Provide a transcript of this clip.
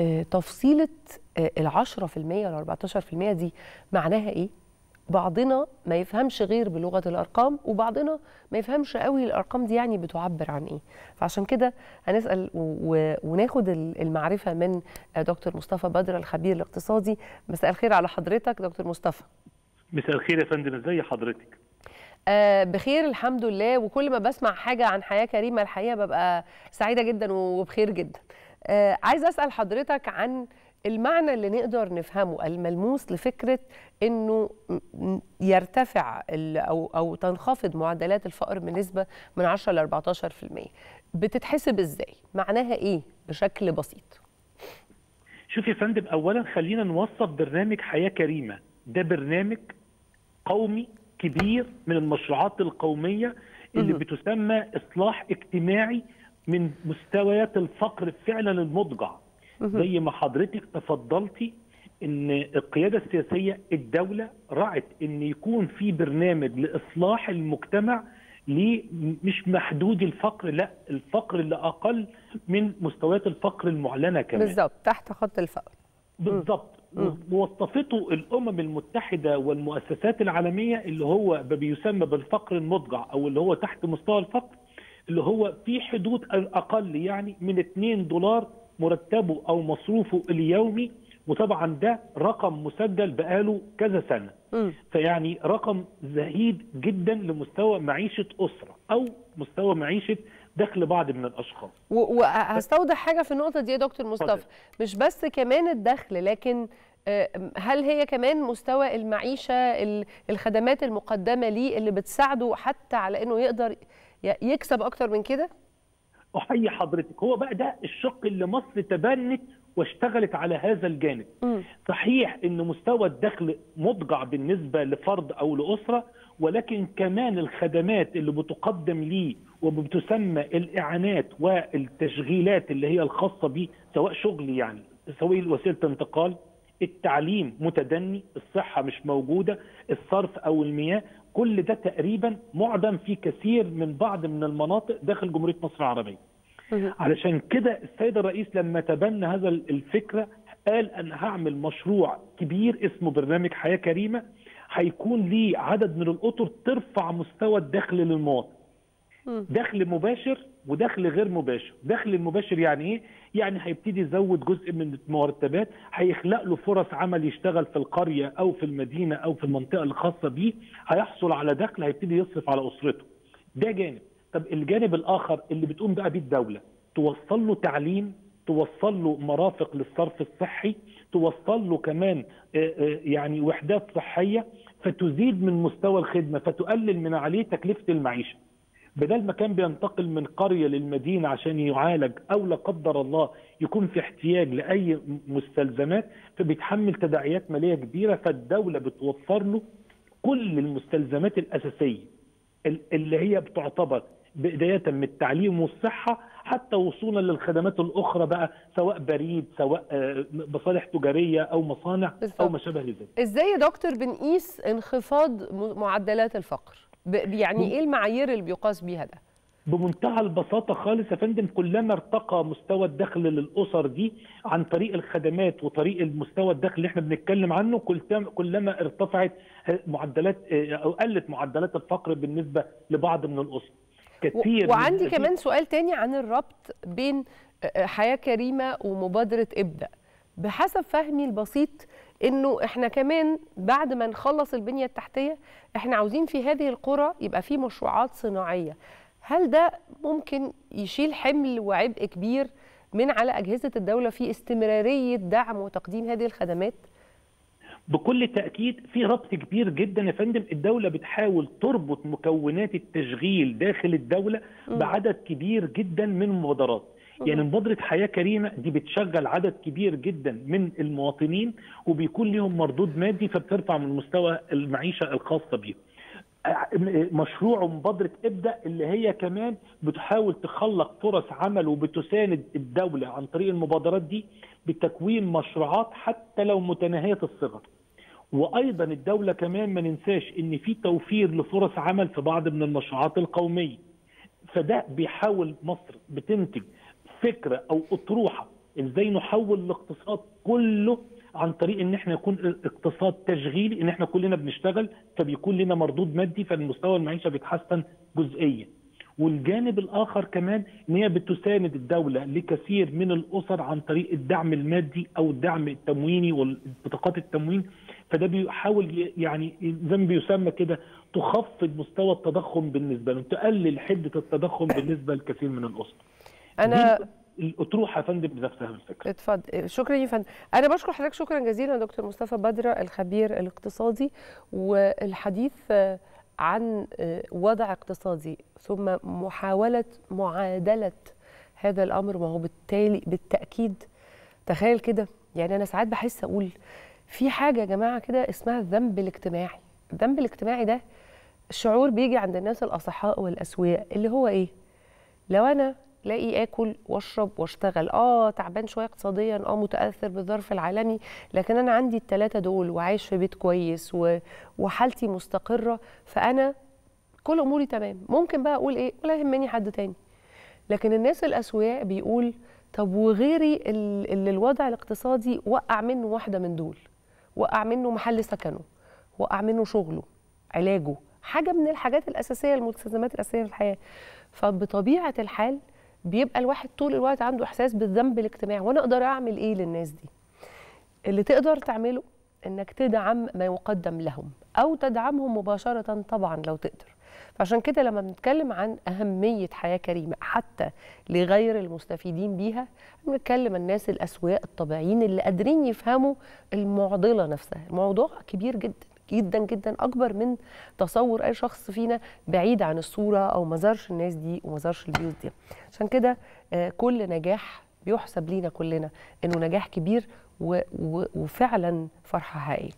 آه، تفصيلة العشرة في المية والأربعتاشر في المية دي معناها إيه؟ بعضنا ما يفهمش غير بلغة الأرقام وبعضنا ما يفهمش قوي الأرقام دي يعني بتعبر عن إيه. فعشان كده هنسأل و- وناخد ال- المعرفة من آه، دكتور مصطفى بدر الخبير الاقتصادي. مساء الخير على حضرتك دكتور مصطفى. مساء الخير يا فندم. ازي حضرتك؟ آه بخير الحمد لله. وكل ما بسمع حاجة عن حياة كريمة الحقيقة ببقى سعيدة جدا وبخير جدا. عايز أسأل حضرتك عن المعنى اللي نقدر نفهمه الملموس م- م- يرتفع أو, أو تنخفض معدلات الفقر بنسبة من 10 ل 14% بتتحسب إزاي؟ معناها إيه بشكل بسيط؟ شوف يا فندم اولا خلينا نوصف برنامج حياة كريمة ده برنامج قومي كبير من المشروعات القومية اللي. بتسمى إصلاح اجتماعي من مستويات الفقر فعلا المضجع. زي ما حضرتك تفضلتي إن القيادة السياسية الدولة رعت إن يكون في برنامج لإصلاح المجتمع ليه مش محدود الفقر لأ الفقر اللي أقل من مستويات الفقر المعلنة كمان. بالظبط تحت خط الفقر. بالضبط ووصفته الأمم المتحدة والمؤسسات العالمية اللي هو بيسمى بالفقر المضجع أو اللي هو تحت مستوى الفقر اللي هو في حدود الأقل يعني من 2 دولار مرتبه أو مصروفه اليومي وطبعا ده رقم مسجل بقاله كذا سنة. فيعني رقم زهيد جدا لمستوى معيشة أسرة أو مستوى معيشة دخل بعض من الأشخاص وهستوضح حاجة في النقطة دي يا دكتور مصطفى. مش بس كمان الدخل لكن آه، هل هي كمان مستوى المعيشة ال- الخدمات المقدمة ليه اللي بتساعده حتى على إنه يقدر يكسب أكتر من كده أحيي حضرتك هو بقى ده الشق اللي مصر تبنت واشتغلت على هذا الجانب مم. صحيح إن مستوى الدخل مضجع بالنسبة لفرد أو لأسرة ولكن كمان الخدمات اللي بتقدم ليه وبتسمى الإعانات والتشغيلات اللي هي الخاصة بيه سواء شغل يعني سواء وسيلة انتقال التعليم متدني الصحة مش موجودة الصرف أو المياه كل ده تقريبا معدم في كثير من بعض من المناطق داخل جمهورية مصر العربية. علشان كده السيد الرئيس لما تبنى هذا الفكرة قال أنا هعمل مشروع كبير اسمه برنامج حياة كريمة هيكون ليه عدد من الأطر ترفع مستوى الدخل للمواطن. دخل مباشر ودخل غير مباشر. دخل المباشر يعني إيه؟ يعني هيبتدي يزود جزء من المرتبات هيخلق له فرص عمل يشتغل في القرية أو في المدينة أو في المنطقة الخاصة بيه هيحصل على دخل هيبتدي يصرف على أسرته. ده جانب. طب الجانب الآخر اللي بتقوم بقى بيه الدولة توصل له تعليم توصل له مرافق للصرف الصحي توصل له كمان آه، آه، يعني وحدات صحية فتزيد من مستوى الخدمة فتقلل من عليه تكلفة المعيشة. بدل ما كان بينتقل من قرية للمدينة عشان يعالج أو لا قدر الله يكون في احتياج لأي مستلزمات فبيتحمل تداعيات مالية كبيرة فالدولة بتوفر له كل المستلزمات الأساسية ال- اللي هي بتعتبر بدايه من التعليم والصحة حتى وصولا للخدمات الأخرى بقى سواء بريد سواء آه، مصالح تجارية أو مصانع أو بالظبط. ما شابه لذلك إزاي يا دكتور بنقيس انخفاض معدلات الفقر يعني إيه المعايير اللي بيقاس بيها ده؟ بمنتهى البساطة خالص يا فندم كلما ارتقى مستوى الدخل للأسر دي عن طريق الخدمات وطريق المستوى الدخل اللي إحنا بنتكلم عنه كل- كلما ارتفعت معدلات آه، أو قلت معدلات الفقر بالنسبة لبعض من الأسر. كثير وعندي من كمان سؤال تاني عن الربط بين آه، حياة كريمة ومبادرة ابدأ بحسب فهمي البسيط إنه إحنا كمان بعد ما نخلص البنية التحتية إحنا عاوزين في هذه القرى يبقى في مشروعات صناعية. هل ده ممكن يشيل حمل وعبء كبير من على أجهزة الدولة في استمرارية دعم وتقديم هذه الخدمات؟ بكل تأكيد في ربط كبير جدا يا فندم. الدولة بتحاول تربط مكونات التشغيل داخل الدولة بعدد كبير جدا من المبادرات. يعني مبادرة حياة كريمة دي بتشغل عدد كبير جدا من المواطنين وبيكون لهم مردود مادي فبترفع من مستوى المعيشة الخاصة بيهم. مشروع مبادرة ابدأ اللي هي كمان بتحاول تخلق فرص عمل وبتساند الدولة عن طريق المبادرات دي بتكوين مشروعات حتى لو متناهية الصغر. وأيضا الدولة كمان ما ننساش إن في توفير لفرص عمل في بعض من المشروعات القومية. فده بيحاول مصر بتنتج فكرة أو أطروحة إزاي نحول الاقتصاد كله عن طريق إن إحنا يكون اقتصاد تشغيلي إن إحنا كلنا بنشتغل فبيكون لنا مردود مادي فالمستوى المعيشة بيتحسن جزئيا. والجانب الآخر كمان إن هي بتساند الدولة لكثير من الأسر عن طريق الدعم المادي أو الدعم التمويني والبطاقات التموين. فده بيحاول يعني زي ما بيسمى كده تخفض مستوى التضخم بالنسبة لهم تقلل حدة التضخم بالنسبة لكثير من الأسر. أنا الأطروحة يا فندم بنفسها الفكرة. اتفضل. شكرا يا فندم. أنا بشكر حضرتك شكرا جزيلا دكتور مصطفى بدرة الخبير الاقتصادي والحديث عن وضع اقتصادي ثم محاولة معادلة هذا الأمر. ما هو بالتالي بالتأكيد. تخيل كده. يعني أنا ساعات بحس أقول في حاجة يا جماعة كده اسمها الذنب الاجتماعي. الذنب الاجتماعي ده الشعور بيجي عند الناس الأصحاء والأسوياء اللي هو إيه؟ لو أنا لاقي آكل واشرب واشتغل. آه تعبان شوية اقتصاديا آه متأثر بالظرف العالمي لكن أنا عندي الثلاثه دول وعايش في بيت كويس و... وحالتي مستقرة فأنا كل أموري تمام. ممكن بقى أقول إيه؟ ولا يهمني حد تاني. لكن الناس الأسوياء بيقول طب وغيري اللي الوضع الاقتصادي وقع منه واحدة من دول وقع منه محل سكنه وقع منه شغله علاجه حاجة من الحاجات الأساسية الملتزمات الأساسية في الحياة. فبطبيعة الحال بيبقى الواحد طول الوقت عنده إحساس بالذنب الاجتماعي. وأنا أقدر أعمل إيه للناس دي؟ اللي تقدر تعمله إنك تدعم ما يقدم لهم أو تدعمهم مباشرة طبعا لو تقدر. فعشان كده لما بنتكلم عن أهمية حياة كريمة حتى لغير المستفيدين بيها بنتكلم الناس الاسواق الطبيعيين اللي قادرين يفهموا المعضلة نفسها. الموضوع كبير جدا. جدا جدا أكبر من تصور أي شخص فينا بعيد عن الصورة أو ما زارش الناس دي وما زارش البيوت دي. عشان كده كل نجاح بيحسب لينا كلنا إنه نجاح كبير وفعلا فرحة حقيقية.